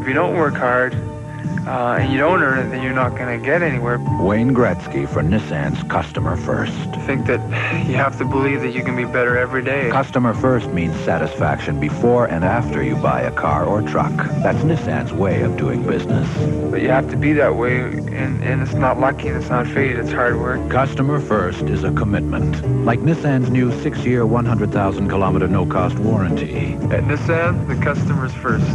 If you don't work hard uh, and you don't earn it, then you're not going to get anywhere. Wayne Gretzky for Nissan's Customer First. I Think that you have to believe that you can be better every day. Customer First means satisfaction before and after you buy a car or truck. That's Nissan's way of doing business. But you have to be that way, and, and it's not lucky, and it's not fate, it's hard work. Customer First is a commitment. Like Nissan's new six-year, 100,000 kilometer no-cost warranty. At Nissan, the customer's first.